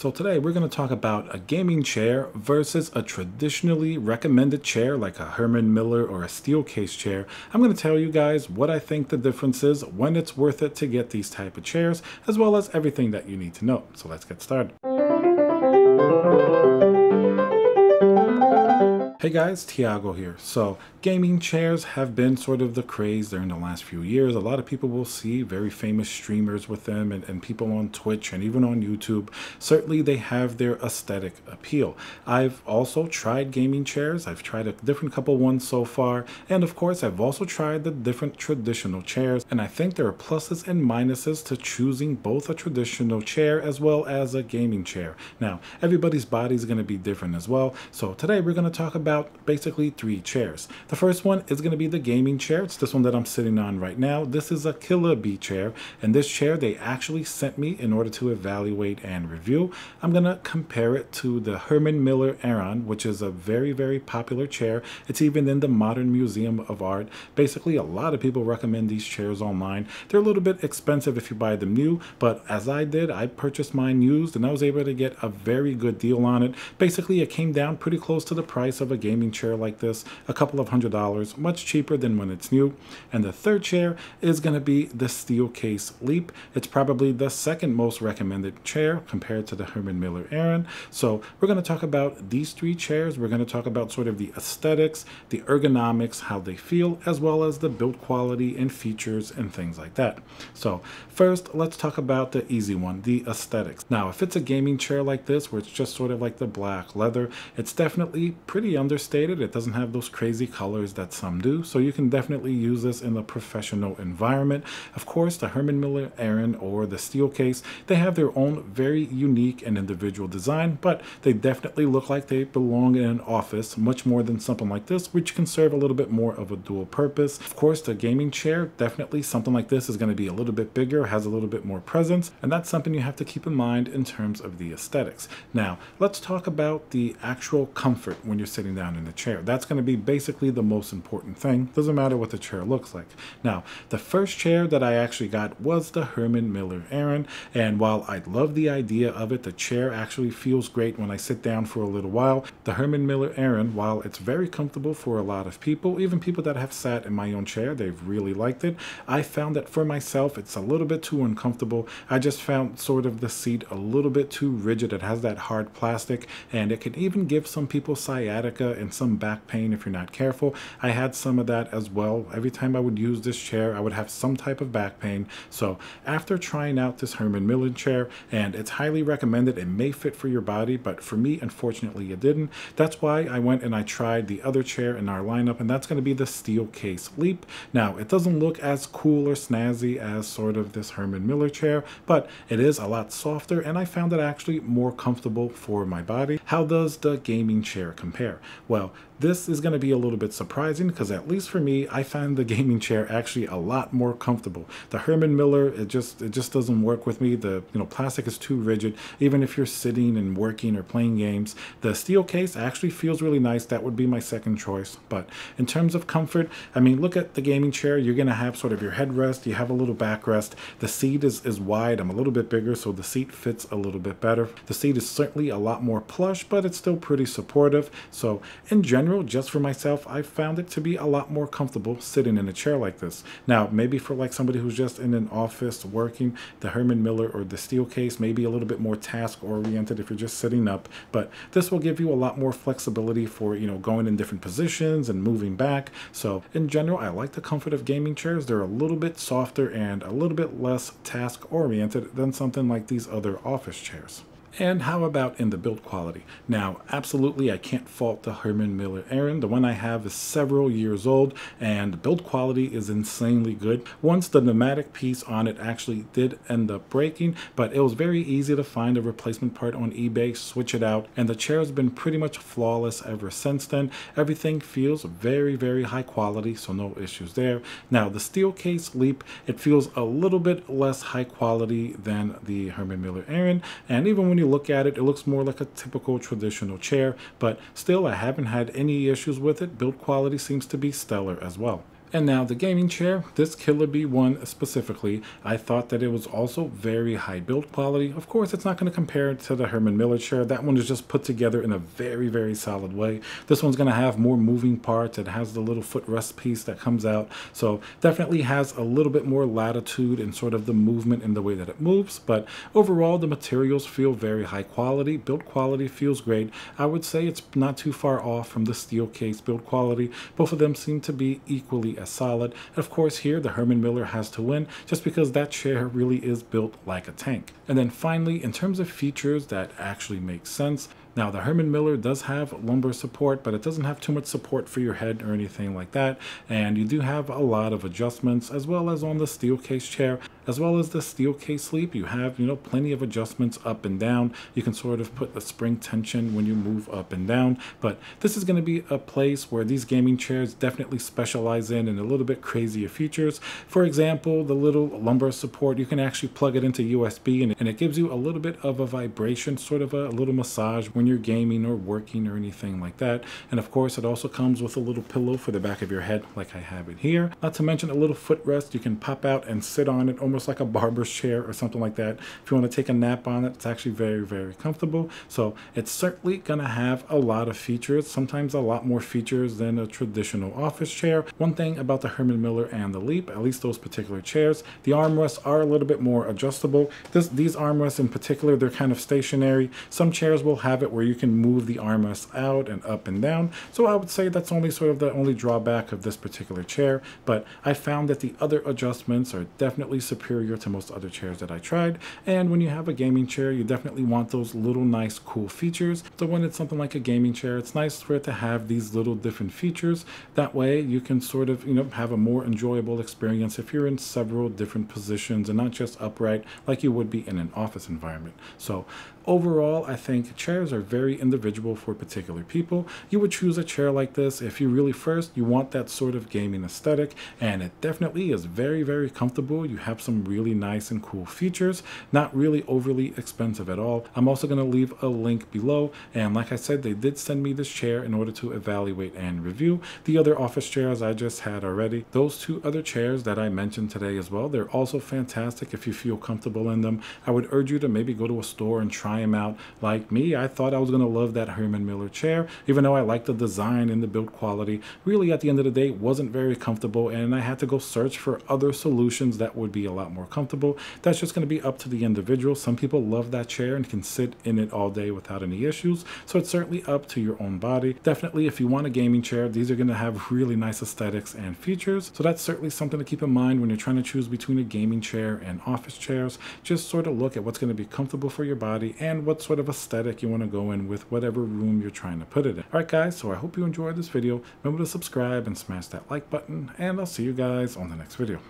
So today we're going to talk about a gaming chair versus a traditionally recommended chair like a Herman Miller or a Steelcase chair. I'm going to tell you guys what I think the difference is, when it's worth it to get these type of chairs, as well as everything that you need to know. So let's get started. Hey guys, Tiago here. So, gaming chairs have been sort of the craze during the last few years. A lot of people will see very famous streamers with them and, and people on Twitch and even on YouTube. Certainly, they have their aesthetic appeal. I've also tried gaming chairs. I've tried a different couple ones so far. And of course, I've also tried the different traditional chairs. And I think there are pluses and minuses to choosing both a traditional chair as well as a gaming chair. Now, everybody's body is going to be different as well. So, today we're going to talk about about basically three chairs. The first one is going to be the gaming chair. It's this one that I'm sitting on right now. This is a Killabee chair, and this chair they actually sent me in order to evaluate and review. I'm going to compare it to the Herman Miller Aeron, which is a very, very popular chair. It's even in the Modern Museum of Art. Basically, a lot of people recommend these chairs online. They're a little bit expensive if you buy them new, but as I did, I purchased mine used, and I was able to get a very good deal on it. Basically, it came down pretty close to the price of a gaming chair like this, a couple of hundred dollars, much cheaper than when it's new. And the third chair is going to be the Steelcase Leap. It's probably the second most recommended chair compared to the Herman Miller Aeron. So we're going to talk about these three chairs. We're going to talk about sort of the aesthetics, the ergonomics, how they feel, as well as the build quality and features and things like that. So first, let's talk about the easy one, the aesthetics. Now, if it's a gaming chair like this, where it's just sort of like the black leather, it's definitely pretty understated. It doesn't have those crazy colors that some do, so you can definitely use this in a professional environment. Of course, the Herman Miller Aeron or the Steelcase, they have their own very unique and individual design, but they definitely look like they belong in an office much more than something like this, which can serve a little bit more of a dual purpose. Of course, the gaming chair, definitely something like this is going to be a little bit bigger, has a little bit more presence, and that's something you have to keep in mind in terms of the aesthetics. Now, let's talk about the actual comfort when you're sitting down in the chair. That's going to be basically the most important thing. Doesn't matter what the chair looks like. Now, the first chair that I actually got was the Herman Miller Aeron, and while I love the idea of it, the chair actually feels great when I sit down for a little while. The Herman Miller Aeron, while it's very comfortable for a lot of people, even people that have sat in my own chair, they've really liked it. I found that for myself, it's a little bit too uncomfortable. I just found sort of the seat a little bit too rigid. It has that hard plastic, and it can even give some people sciatica and some back pain if you're not careful. I had some of that as well. Every time I would use this chair, I would have some type of back pain. So after trying out this Herman Miller chair, and it's highly recommended, it may fit for your body, but for me, unfortunately, it didn't. That's why I went and I tried the other chair in our lineup, and that's going to be the Steelcase Leap. Now, it doesn't look as cool or snazzy as sort of this Herman Miller chair, but it is a lot softer, and I found it actually more comfortable for my body. How does the gaming chair compare? Well, this is going to be a little bit surprising because at least for me, I find the gaming chair actually a lot more comfortable. The Herman Miller, it just it just doesn't work with me. The you know plastic is too rigid. Even if you're sitting and working or playing games, the Steelcase actually feels really nice. That would be my second choice. But in terms of comfort, I mean, look at the gaming chair. You're going to have sort of your headrest. You have a little backrest. The seat is is wide. I'm a little bit bigger, so the seat fits a little bit better. The seat is certainly a lot more plush, but it's still pretty supportive. So in general just for myself, I found it to be a lot more comfortable sitting in a chair like this. Now, maybe for like somebody who's just in an office working, the Herman Miller or the Steelcase may be a little bit more task oriented if you're just sitting up, but this will give you a lot more flexibility for, you know, going in different positions and moving back. So in general, I like the comfort of gaming chairs. They're a little bit softer and a little bit less task oriented than something like these other office chairs. And how about in the build quality? Now, absolutely, I can't fault the Herman Miller Aeron. The one I have is several years old, and the build quality is insanely good. Once the pneumatic piece on it actually did end up breaking, but it was very easy to find a replacement part on eBay, switch it out, and the chair has been pretty much flawless ever since then. Everything feels very, very high quality, so no issues there. Now, the Steelcase Leap, it feels a little bit less high quality than the Herman Miller Aeron, and even when you look at it, it looks more like a typical traditional chair, but still I haven't had any issues with it. Build quality seems to be stellar as well. And now the gaming chair, this Killabee one specifically, I thought that it was also very high build quality. Of course, it's not going to compare to the Herman Miller chair. That one is just put together in a very, very solid way. This one's going to have more moving parts. It has the little footrest piece that comes out. So definitely has a little bit more latitude in sort of the movement in the way that it moves. But overall, the materials feel very high quality. Build quality feels great. I would say it's not too far off from the Steelcase build quality. Both of them seem to be equally as solid. And of course here the Herman Miller has to win just because that chair really is built like a tank. And then finally, in terms of features that actually make sense, now the Herman Miller does have lumbar support, but it doesn't have too much support for your head or anything like that. And you do have a lot of adjustments as well as on the Steelcase chair, as well as the Steelcase Leap. You have, you know, plenty of adjustments up and down. You can sort of put the spring tension when you move up and down. But this is going to be a place where these gaming chairs definitely specialize in and a little bit crazier features. For example, the little lumbar support, you can actually plug it into USB and, and it gives you a little bit of a vibration, sort of a, a little massage when you're gaming or working or anything like that. And of course, it also comes with a little pillow for the back of your head, like I have it here. Not to mention a little footrest you can pop out and sit on it almost like a barber's chair or something like that. If you want to take a nap on it, it's actually very, very comfortable. So it's certainly going to have a lot of features, sometimes a lot more features than a traditional office chair. One thing about the Herman Miller and the Leap, at least those particular chairs, the armrests are a little bit more adjustable. This, these armrests in particular, they're kind of stationary. Some chairs will have it where you can move the armrest out and up and down. So I would say that's only sort of the only drawback of this particular chair, but I found that the other adjustments are definitely superior to most other chairs that I tried. And when you have a gaming chair, you definitely want those little nice cool features. So when it's something like a gaming chair, it's nice for it to have these little different features. That way you can sort of, you know, have a more enjoyable experience if you're in several different positions and not just upright like you would be in an office environment. So overall, I think chairs are very individual for particular people. You would choose a chair like this if you really first you want that sort of gaming aesthetic and it definitely is very very comfortable. You have some really nice and cool features, not really overly expensive at all. I'm also going to leave a link below and like I said they did send me this chair in order to evaluate and review the other office chairs I just had already. Those two other chairs that I mentioned today as well, they're also fantastic if you feel comfortable in them. I would urge you to maybe go to a store and try them out. Like me, I thought I was going to love that Herman Miller chair, even though I like the design and the build quality. Really, at the end of the day, wasn't very comfortable, and I had to go search for other solutions that would be a lot more comfortable. That's just going to be up to the individual. Some people love that chair and can sit in it all day without any issues, so it's certainly up to your own body. Definitely, if you want a gaming chair, these are going to have really nice aesthetics and features, so that's certainly something to keep in mind when you're trying to choose between a gaming chair and office chairs. Just sort of look at what's going to be comfortable for your body and what sort of aesthetic you want to go in with whatever room you're trying to put it in. Alright guys, so I hope you enjoyed this video. Remember to subscribe and smash that like button, and I'll see you guys on the next video.